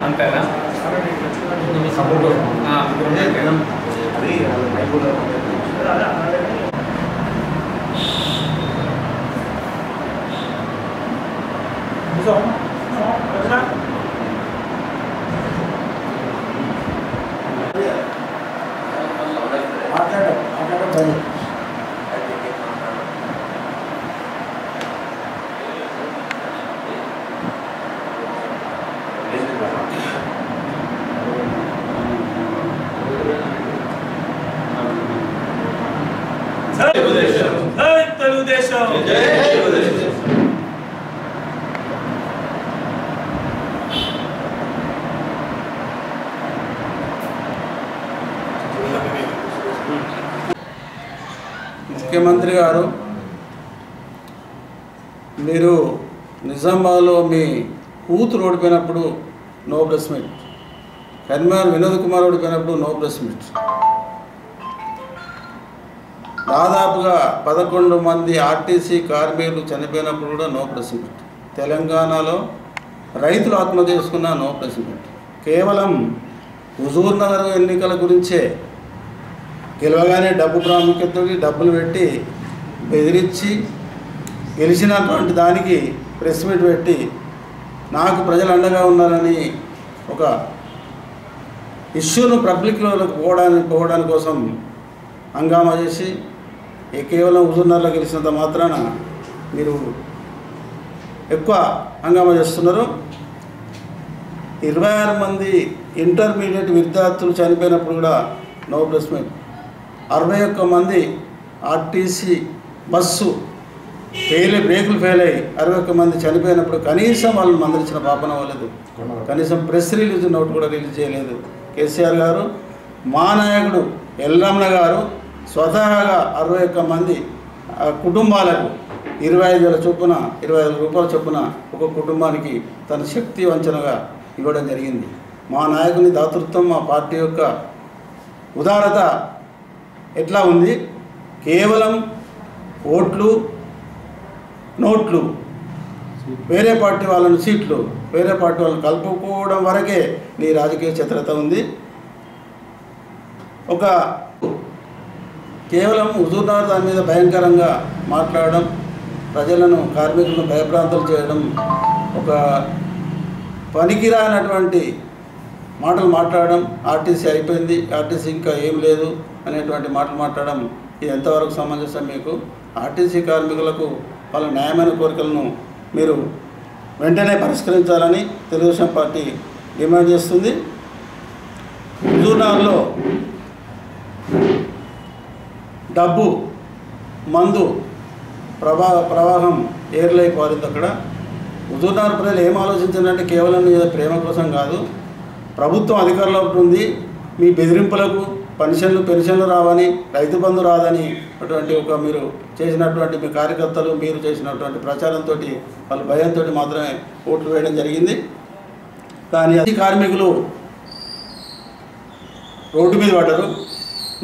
అంతేనా సపోర్ట్ ఆ, ఓకే. అది మాట్లాడడం మాట్లాడడం పని తెలుగుదేశం జై తెలుగుదేశం జై తెలుగుదేశం ముఖ్యమంత్రి గారు మీరు నిజామాబాద్లో మీ కూతురు ఓడిపోయినప్పుడు no press meet. Convener Vinod Kumar ఓడిపోయినప్పుడు నో ప్రెస్ మీట్. దాదాపుగా పదకొండు మంది ఆర్టీసీ కార్మికులు చనిపోయినప్పుడు కూడా నో ప్రెస్ మీట్. తెలంగాణలో రైతులు ఆత్మహత్య చేసుకున్న నో ప్రెస్ మీట్. కేవలం హుజూర్ నగర్ ఎన్నికల గురించే గెలవగానే డబ్బు ప్రాముఖ్యతకి డబ్బులు పెట్టి బెదిరించి గెలిచినటువంటి దానికి ప్రెస్ మీట్ పెట్టి నాకు ప్రజలు అండగా ఉన్నారని ఒక ఇష్యూను పబ్లిక్లోకి పోవడానికి పోవడాని కోసం హంగామా చేసి కేవలం హుజూర్నగర్లో గెలిచినంత మాత్రాన మీరు ఎక్కువ హంగామా చేస్తున్నారు. ఇరవై ఆరు మంది ఇంటర్మీడియట్ విద్యార్థులు చనిపోయినప్పుడు కూడా నో ప్రెస్ మీట్. అరవై ఒక్క మంది ఆర్టీసీ బస్సు ఫెయిల్ బ్రేకులు ఫెయిల్ అయ్యి అరవై ఒక్క మంది చనిపోయినప్పుడు కనీసం వాళ్ళని మందలించిన పాపన అవ్వలేదు. కనీసం ప్రెస్ రిలీజ్ నోట్ కూడా రిలీజ్ చేయలేదు. కేసీఆర్ గారు మా నాయకుడు ఎల్లమ్మ గారు స్వతహాగా అరవై ఒక్క మంది కుటుంబాలకు ఇరవై ఐదు వేల చొప్పున ఇరవై ఐదు రూపాయల చొప్పున ఒక కుటుంబానికి తన శక్తి వంచనగా ఇవ్వడం జరిగింది. మా నాయకుని దాతృత్వం మా పార్టీ యొక్క ఉదారత ఎట్లా ఉంది? కేవలం ఓట్లు నోట్లు వేరే పార్టీ వాళ్ళని సీట్లు వేరే పార్టీ వాళ్ళని కలుపుకోవడం వరకే నీ రాజకీయ చిత్రత ఉంది. ఒక కేవలం హుజూర్నగర్ దాని మీద భయంకరంగా మాట్లాడడం ప్రజలను కార్మికులను భయప్రాంతాలు చేయడం ఒక పనికిరానటువంటి మాటలు మాట్లాడడం ఆర్టీసీ అయిపోయింది ఆర్టీసీ ఇంకా ఏం లేదు అనేటువంటి మాటలు మాట్లాడడం ఇది ఎంతవరకు సమంజసం మీకు? ఆర్టీసీ కార్మికులకు వాళ్ళ న్యాయమైన కోరికలను మీరు వెంటనే పరిష్కరించాలని తెలుగుదేశం పార్టీ డిమాండ్ చేస్తుంది. హుజూర్నగర్లో డబ్బు మందు ప్రవా ప్రవాహం ఏర్లై అక్కడ. హుజూర్నగర్ ప్రజలు ఏం ఆలోచించారంటే కేవలం ప్రేమ కోసం కాదు. ప్రభుత్వం అధికారంలో ఉంది. మీ బెదిరింపులకు పెన్షన్లు పెన్షన్లు రావని రైతు బంధు రాదని అటువంటి ఒక మీరు చేసినటువంటి మీ కార్యకర్తలు మీరు చేసినటువంటి ప్రచారంతో వాళ్ళు భయంతో మాత్రమే ఓట్లు వేయడం జరిగింది. కానీ అతి కార్మికులు రోడ్డు మీద పడ్డరు.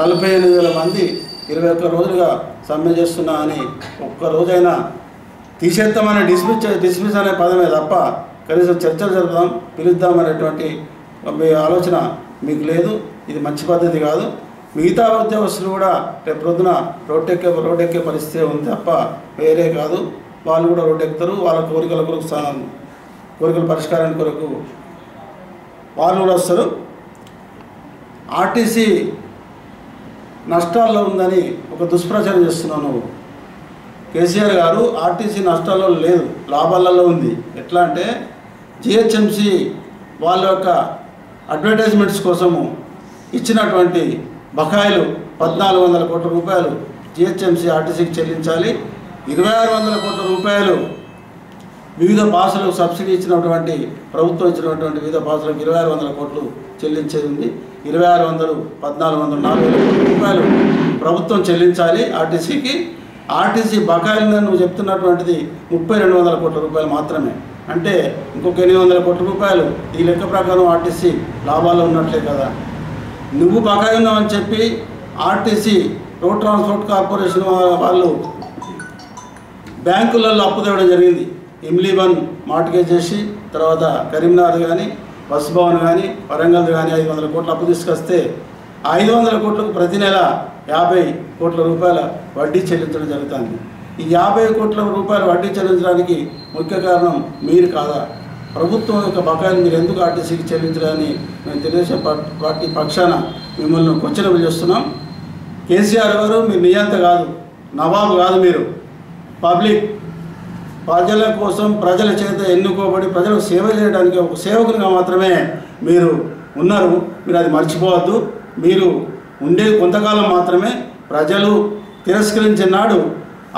నలభై ఎనిమిది వేల మంది ఇరవై ఒక్క రోజులుగా సమ్మె చేస్తున్నా అని ఒక్క రోజైనా తీసేద్దామని డిస్మిస్ డిస్మిస్ అనే పదమే తప్ప కనీసం చర్చలు జరుపుదాం పిలుద్దాం అనేటువంటి మీ ఆలోచన మీకు లేదు. ఇది మంచి పద్ధతి కాదు. మిగతా ఉద్యోగస్తులు కూడా రేపు ప్రొద్దున రోడ్డెక్కే రోడ్డెక్కే పరిస్థితి ఉంది తప్ప వేరే కాదు. వాళ్ళు కూడా రోడ్డెక్కుతారు. వాళ్ళ కోరికల కొరకు సా- కోరికల పరిష్కారానికి కొరకు వాళ్ళు కూడా వస్తారు. ఆర్టీసీ నష్టాల్లో ఉందని ఒక దుష్ప్రచారం చేస్తున్నాను కేసీఆర్ గారు ఆర్టీసీ నష్టాల్లో లేదు లాభాలలో ఉంది. ఎట్లా అంటే జిహెచ్ఎంసీ వాళ్ళ యొక్క అడ్వర్టైజ్మెంట్స్ కోసము ఇచ్చినటువంటి బకాయిలు పద్నాలుగు వందల కోట్ల రూపాయలు జిహెచ్ఎంసి ఆర్టీసీకి చెల్లించాలి. ఇరవై ఆరు వందల కోట్ల రూపాయలు వివిధ భాషలకు సబ్సిడీ ఇచ్చినటువంటి ప్రభుత్వం ఇచ్చినటువంటి వివిధ భాషలకు ఇరవై ఆరు వందల కోట్లు చెల్లించేది ఉంది. ఇరవై ఆరు వందలు పద్నాలుగు వందలు నాలుగు వేల కోట్ల రూపాయలు ప్రభుత్వం చెల్లించాలి ఆర్టీసీకి. ఆర్టీసీ బకాయిలను నువ్వు చెప్తున్నటువంటిది ముప్పై రెండు వందల కోట్ల రూపాయలు మాత్రమే. అంటే ఇంకొక ఎనిమిది వందల కోట్ల రూపాయలు ఈ లెక్క ప్రకారం ఆర్టీసీ లాభాలు ఉన్నట్లే కదా. నువ్వు బకాయి ఉన్నావని చెప్పి ఆర్టీసీ రోడ్ ట్రాన్స్పోర్ట్ కార్పొరేషన్ వాళ్ళు బ్యాంకులలో అప్పు తేవడం జరిగింది. ఇమ్లీబన్ మార్టిగేజ్ చేసి తర్వాత కరీంనగర్ కానీ బస్ భవన్ కానీ వరంగల్ కానీ ఐదు వందల కోట్ల అప్పు తీసుకొస్తే ఐదు వందల కోట్లకు ప్రతి నెల యాభై కోట్ల రూపాయల వడ్డీ చెల్లించడం జరుగుతుంది. ఈ యాభై కోట్ల రూపాయల వడ్డీ చెల్లించడానికి ముఖ్య కారణం మీరు కాదా? ప్రభుత్వం యొక్క బకాయిలు మీరు ఎందుకు ఆర్టీసీకి చెల్లించడాన్ని మేము తెలుగుదేశం పార్టీ పక్షాన మిమ్మల్ని క్వశ్చనబుల్ చేస్తున్నాం. కేసీఆర్ గారు మీరు నియంత కాదు నవాబు కాదు మీరు. పబ్లిక్ ప్రజల కోసం ప్రజల చేత ఎన్నుకోబడి ప్రజలకు సేవ చేయడానికి ఒక సేవకునిగా మాత్రమే మీరు ఉన్నారు. మీరు అది మర్చిపోవద్దు. మీరు ఉండే కొంతకాలం మాత్రమే ప్రజలు తిరస్కరించిన నాడు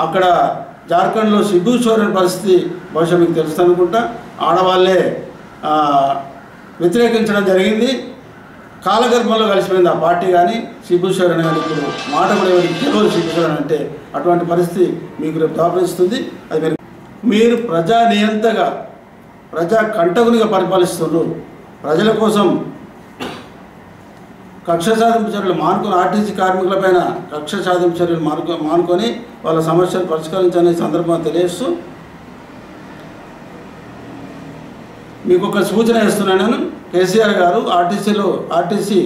అక్కడ జార్ఖండ్లో సిద్ధు చోరని పరిస్థితి బహుశా మీకు తెలుసు అనుకుంటా. ఆడవాళ్ళే వ్యతిరేకించడం జరిగింది. కాలగర్భంలో కలిసిపోయింది ఆ పార్టీ కానీ సిబ్బుశ్వరన్ కానీ ఇప్పుడు మాట కూడా ఎవరికి తెలియదు సిబ్బుశ్వరన్ అంటే అటువంటి పరిస్థితి మీకు రేపు దాపరిస్తుంది. అది మీరు మీరు ప్రజా నియంతగా ప్రజా కంటకునిగా పరిపాలిస్తున్నారు. ప్రజల కోసం కక్ష సాధింపు చర్యలు మానుకొని ఆర్టీసీ కార్మికులపైన కక్ష సాధింపు చర్యలు మానుకొని వాళ్ళ సమస్యలు పరిష్కరించనే సందర్భంగా తెలియజేస్తూ మీకు ఒక సూచన ఇస్తున్నాను నేను. కేసీఆర్ గారు ఆర్టీసీలో ఆర్టీసీ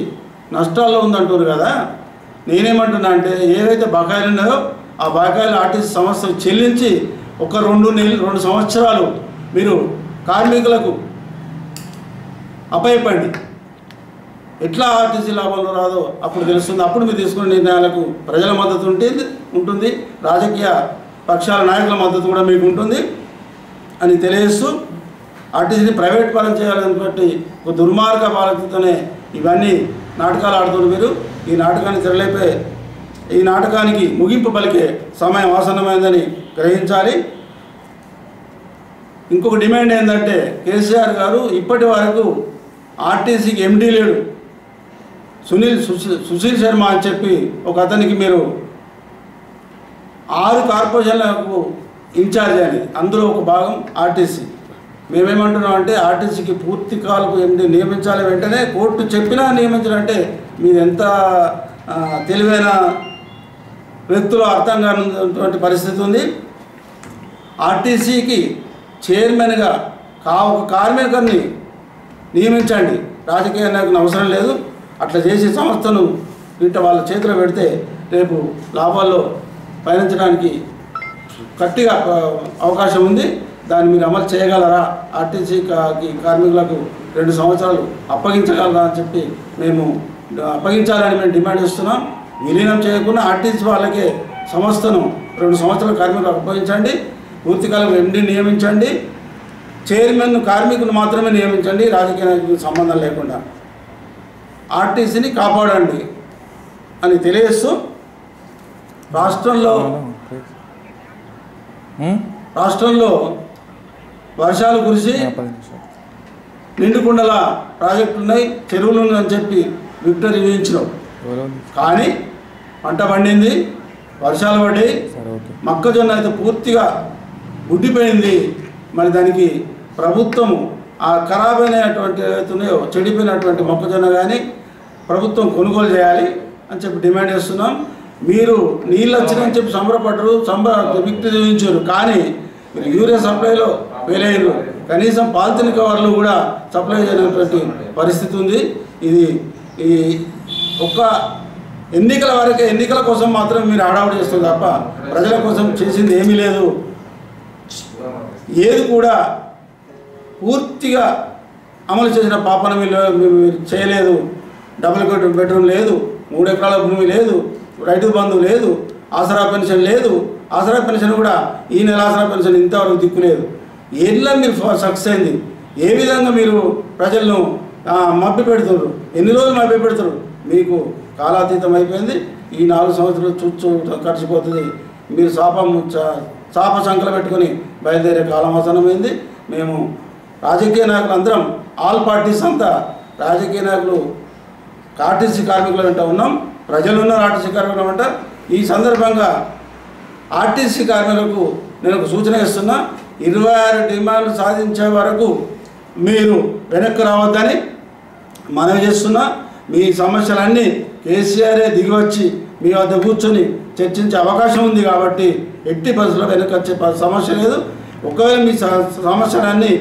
నష్టాల్లో ఉందంటున్నారు కదా. నేనేమంటున్నా అంటే ఏవైతే బకాయిలు ఉన్నాయో ఆ బకాయిలు ఆర్టీసీ సంస్థలు చెల్లించి ఒక రెండు నెలలు రెండు సంవత్సరాలు మీరు కార్మికులకు అప్పయపండి ఎట్లా ఆర్టీసీ లాభంలో రాదో అప్పుడు తెలుస్తుంది. అప్పుడు మీరు తీసుకునే నిర్ణయాలకు ప్రజల మద్దతు ఉంటుంది ఉంటుంది. రాజకీయ పక్షాల నాయకుల మద్దతు కూడా మీకు ఉంటుంది అని తెలియజేస్తూ ఆర్టీసీని ప్రైవేట్ పరం చేయాలనేటువంటి ఒక దుర్మార్గ బాధ్యతతోనే ఇవన్నీ నాటకాలు ఆడుతున్నారు మీరు. ఈ నాటకాన్ని తెరలేపే ఈ నాటకానికి ముగింపు పలికే సమయం ఆసన్నమైందని గ్రహించాలి. ఇంకొక డిమాండ్ ఏంటంటే కేసీఆర్ గారు ఇప్పటి వరకు ఆర్టీసీకి ఎండీ లేడు. సునీల్ సుశీల్ శర్మ అని చెప్పి ఒక అతనికి మీరు ఆరు కార్పొరేషన్లకు ఇన్ఛార్జ్ అని అందులో ఒక భాగం ఆర్టీసీ. మేమేమంటున్నాం అంటే ఆర్టీసీకి పూర్తి కాలకు ఎండి నియమించాలి వెంటనే కోర్టు చెప్పినా నియమించాలంటే మీరు ఎంత తెలివైన వ్యక్తులు అర్థం కానటువంటి పరిస్థితి ఉంది. ఆర్టీసీకి చైర్మన్గా కా ఒక కార్మికుడిని నియమించండి. రాజకీయ నాయకుని అవసరం లేదు. అట్లా చేసి సంస్థను వీట వాళ్ళ చేతిలో పెడితే రేపు లాభాల్లో పయనించడానికి గట్టిగా అవకాశం ఉంది. దాన్ని మీరు అమలు చేయగలరా? ఆర్టీసీ కార్మికులకు రెండు సంవత్సరాలు అప్పగించగలరా అని చెప్పి మేము అప్పగించాలని మేము డిమాండ్ చేస్తున్నాం. విలీనం చేయకుండా ఆర్టీసీ వాళ్ళకే సంస్థను రెండు సంవత్సరాల కార్మికులకు అప్పగించండి. పూర్తికాలం ఎండి నియమించండి. చైర్మన్ కార్మికులు మాత్రమే నియమించండి. రాజకీయ నాయకులకు సంబంధం లేకుండా. ఆర్టీసీని కాపాడండి అని తెలియజేస్తూ రాష్ట్రంలో రాష్ట్రంలో వర్షాలు కురిసి నిండుకుండల ప్రాజెక్టులు ఉన్నాయి చెరువులు ఉన్నాయని చెప్పి విక్టరీ చూపించినావు కానీ పంట పండింది వర్షాలు పడ్డాయి. మొక్కజొన్న అయితే పూర్తిగా గుడ్డిపోయింది. మరి దానికి ప్రభుత్వము ఆ ఖరాబ్ అయినటువంటి ఏవైతే ఉన్నాయో చెడిపోయినటువంటి మొక్కజొన్న కానీ ప్రభుత్వం కొనుగోలు చేయాలి అని చెప్పి డిమాండ్ చేస్తున్నాం. మీరు నీళ్ళు వచ్చినాయని చెప్పి సంబరపడ్డరు సంబర విక్టరీ చూపించారు కానీ మీరు యూరియా సప్లైలో ఫెయిల్ కనీసం పాలిథిన్ కవర్లు కూడా సప్లై చేయనటువంటి పరిస్థితి ఉంది. ఇది ఈ ఒక్క ఎన్నికల వరకే ఎన్నికల కోసం మాత్రం మీరు హడావుడి చేస్తుంది తప్ప ప్రజల కోసం చేసింది ఏమీ లేదు. ఏది కూడా పూర్తిగా అమలు చేసిన పాపన మీరు చేయలేదు. డబుల్ బెడ్రూమ్ బెడ్రూమ్ లేదు. మూడు ఎకరాల భూమి లేదు. రైతు బంధు లేదు. ఆసరా పెన్షన్ లేదు. ఆసరా పెన్షన్ కూడా ఈ నెల ఆసరా పెన్షన్ ఇంతవరకు దిక్కు లేదు ఎట్లా మీరు సక్సెస్ అయింది. ఏ విధంగా మీరు ప్రజలను మభ్య పెడుతున్నారు? ఎన్ని రోజులు మభ్య పెడతారు మీకు కాలాతీతం అయిపోయింది. ఈ నాలుగు సంవత్సరాలు చుచ్చు ఖర్చిపోతుంది మీరు శాపం చ- శాప సంకలు పెట్టుకొని బయలుదేరే కాలం అవసరమైంది. మేము రాజకీయ నాయకులు అందరం ఆల్ పార్టీస్ అంతా రాజకీయ నాయకులు ఆర్టీసీ కార్మికుల వెంట ఉన్నాం. ప్రజలున్నారు ఆర్టీసీ కార్మికుల వెంట ఈ సందర్భంగా ఆర్టీసీ కార్మికులకు నేను ఒక సూచన ఇస్తున్నా ఇరవై ఆరు డిమాండ్లు సాధించే వరకు మీరు వెనక్కి రావద్దని మనవి చేస్తున్నా మీ సమస్యలన్నీ కేసీఆరే దిగివచ్చి మీ వద్ద కూర్చొని చర్చించే అవకాశం ఉంది కాబట్టి ఎట్టి పరిస్థితుల్లో వెనక్కి వచ్చే సమస్య లేదు. ఒకవేళ మీ సమస్యలన్నీ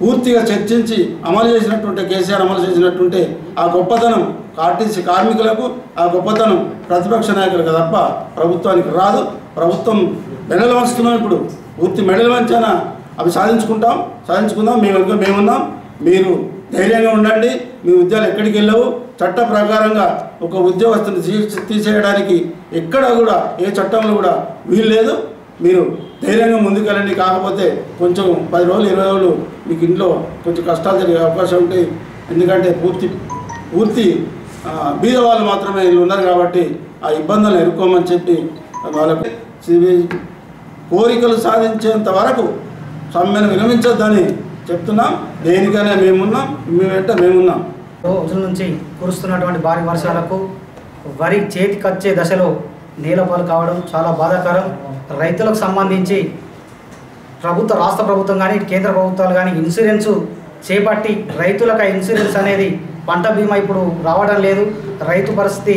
పూర్తిగా చర్చించి అమలు చేసినట్టుంటే కేసీఆర్ అమలు చేసినట్టుంటే ఆ గొప్పతనం ఆర్టీసీ కార్మికులకు ఆ గొప్పతనం ప్రతిపక్ష నాయకులకు తప్ప ప్రభుత్వానికి రాదు. ప్రభుత్వం మెడలు వంచుతున్నాం ఇప్పుడు. పూర్తి మెడలు వంచాన? అవి సాధించుకుంటాం. సాధించుకుందాం. మేము ఇంకా మేమున్నాం. మీరు ధైర్యంగా ఉండండి. మీ ఉద్యోగాలు ఎక్కడికి వెళ్ళవు. చట్ట ప్రకారంగా ఒక ఉద్యోగస్తుని తీసేయడానికి ఎక్కడ కూడా ఏ చట్టంలో కూడా వీలు లేదు. మీరు ధైర్యంగా ముందుకెళ్ళండి. కాకపోతే కొంచెం పది రోజులు ఇరవై రోజులు మీకు ఇంట్లో కొంచెం కష్టాలు జరిగే అవకాశం ఉంటాయి. ఎందుకంటే పూర్తి పూర్తి బీద వాళ్ళు మాత్రమే వీళ్ళు ఉన్నారు కాబట్టి ఆ ఇబ్బందులను ఎదుర్కోమని చెప్పి వాళ్ళకి సి- కోరికలు సాధించేంత వరకు సమ్మెను విరమించొద్దని చెప్తున్నాం. దేనికైనా మేమున్నాం మీ వెంట మేమున్నాం. రోజుల నుంచి కురుస్తున్నటువంటి భారీ వర్షాలకు వరి చేతికొచ్చే దశలో నేలపాలు కావడం చాలా బాధాకరం. రైతులకు సంబంధించి ప్రభుత్వ రాష్ట్ర ప్రభుత్వం కానీ కేంద్ర ప్రభుత్వాలు కానీ ఇన్సూరెన్స్ చేపట్టి రైతులకు ఆ ఇన్సూరెన్స్ అనేది పంట బీమా ఇప్పుడు రావడం లేదు. రైతు పరిస్థితి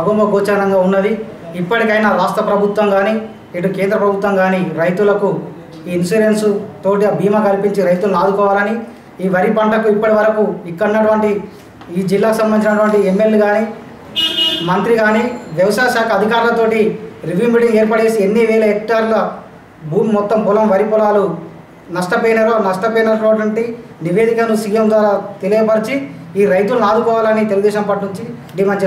అగమ గోచరంగా ఉన్నది. ఇప్పటికైనా రాష్ట్ర ప్రభుత్వం కానీ ఇటు కేంద్ర ప్రభుత్వం కానీ రైతులకు ఈ ఇన్సూరెన్స్ తోటి ఆ బీమా కల్పించి రైతులను ఆదుకోవాలని ఈ వరి పంటకు ఇప్పటి వరకు ఇక్కడ ఉన్నటువంటి ఈ జిల్లాకు సంబంధించినటువంటి ఎమ్మెల్యే కానీ మంత్రి కానీ వ్యవసాయ శాఖ అధికారులతోటి రివ్యూ మీటింగ్ ఏర్పడేసి ఎన్ని వేల హెక్టార్ల భూమి మొత్తం పొలం వరి పొలాలు నష్టపోయినారో నష్టపోయినటువంటి నివేదికను సీఎం ద్వారా తెలియపరిచి ఈ రైతులను ఆదుకోవాలని తెలుగుదేశం పార్టీ నుంచి డిమాండ్ చేస్తారు